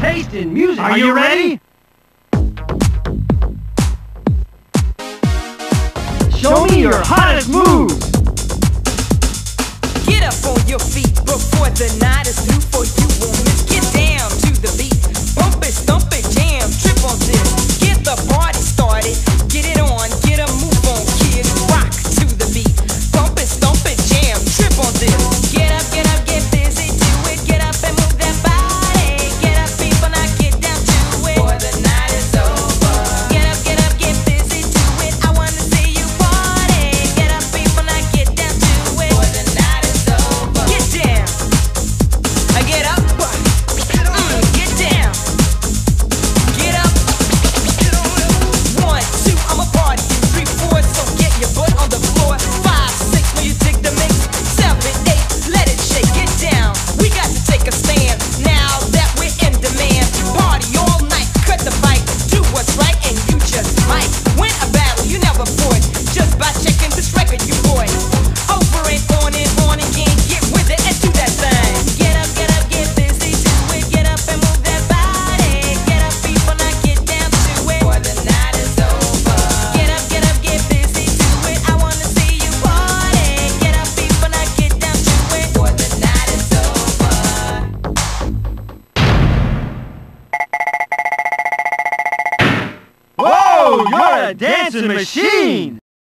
taste in music. Are, Are you, you ready? ready? Show me your hottest move. Get up on your feet before the night is through for you. a dancing machine!